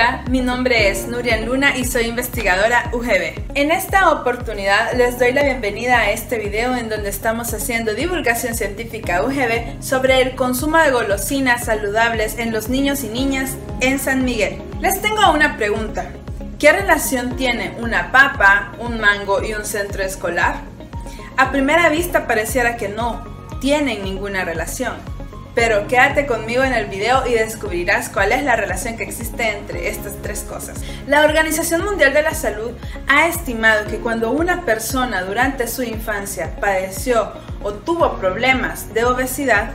Hola, mi nombre es Nurian Luna y soy investigadora UGB. En esta oportunidad les doy la bienvenida a este video en donde estamos haciendo divulgación científica UGB sobre el consumo de golosinas saludables en los niños y niñas en San Miguel. Les tengo una pregunta. ¿Qué relación tiene una papa, un mango y un centro escolar? A primera vista pareciera que no tienen ninguna relación. Pero quédate conmigo en el video y descubrirás cuál es la relación que existe entre estas tres cosas. La Organización Mundial de la Salud ha estimado que cuando una persona durante su infancia padeció o tuvo problemas de obesidad,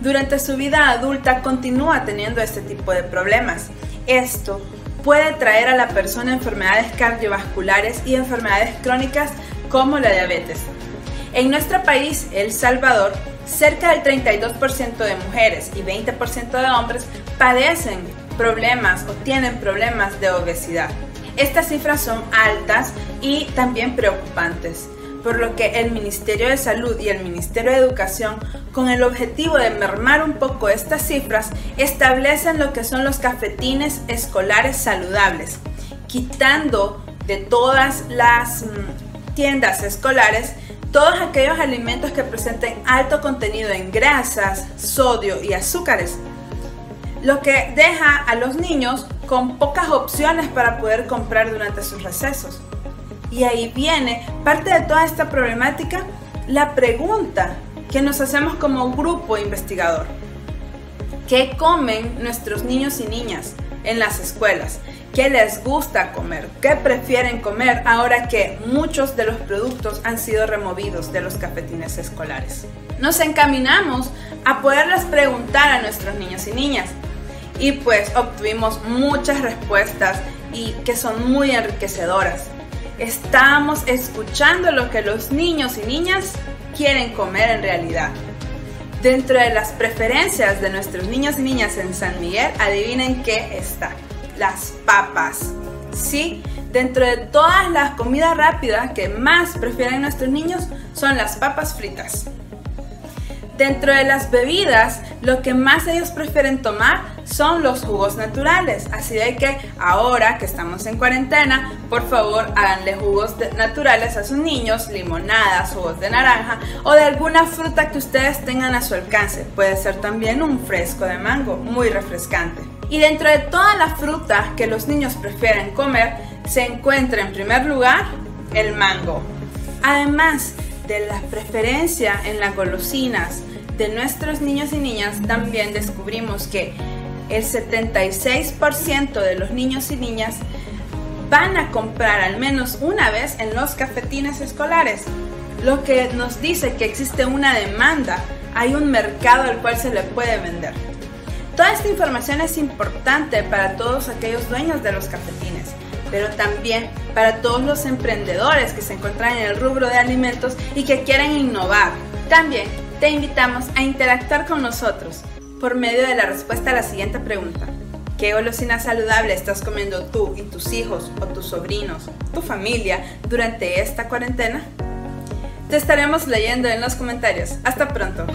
durante su vida adulta continúa teniendo este tipo de problemas. Esto puede traer a la persona enfermedades cardiovasculares y enfermedades crónicas como la diabetes. En nuestro país, El Salvador, cerca del 32% de mujeres y 20% de hombres padecen problemas o tienen problemas de obesidad. Estas cifras son altas y también preocupantes, por lo que el Ministerio de Salud y el Ministerio de Educación, con el objetivo de mermar un poco estas cifras, establecen lo que son los cafetines escolares saludables, quitando de todas las mm, tiendas escolares todos aquellos alimentos que presenten alto contenido en grasas, sodio y azúcares, lo que deja a los niños con pocas opciones para poder comprar durante sus recesos. Y ahí viene parte de toda esta problemática, la pregunta que nos hacemos como grupo investigador. ¿Qué comen nuestros niños y niñas en las escuelas? Qué les gusta comer, qué prefieren comer ahora que muchos de los productos han sido removidos de los cafetines escolares. Nos encaminamos a poderles preguntar a nuestros niños y niñas y pues obtuvimos muchas respuestas y que son muy enriquecedoras. Estamos escuchando lo que los niños y niñas quieren comer en realidad. Dentro de las preferencias de nuestros niños y niñas en San Miguel, adivinen qué está las papas. Sí, dentro de todas las comidas rápidas que más prefieren nuestros niños son las papas fritas. Dentro de las bebidas, lo que más ellos prefieren tomar son los jugos naturales. Así de que ahora que estamos en cuarentena, por favor háganle jugos naturales a sus niños, limonadas, jugos de naranja o de alguna fruta que ustedes tengan a su alcance. Puede ser también un fresco de mango, muy refrescante. Y dentro de todas las frutas que los niños prefieren comer, se encuentra en primer lugar el mango. Además de la preferencia en las golosinas de nuestros niños y niñas, también descubrimos que el 76% de los niños y niñas van a comprar al menos una vez en los cafetines escolares, lo que nos dice que existe una demanda, hay un mercado al cual se le puede vender. Toda esta información es importante para todos aquellos dueños de los cafetines, pero también para todos los emprendedores que se encuentran en el rubro de alimentos y que quieren innovar. También te invitamos a interactuar con nosotros por medio de la respuesta a la siguiente pregunta. ¿Qué golosina saludable estás comiendo tú y tus hijos o tus sobrinos, tu familia durante esta cuarentena? Te estaremos leyendo en los comentarios. Hasta pronto.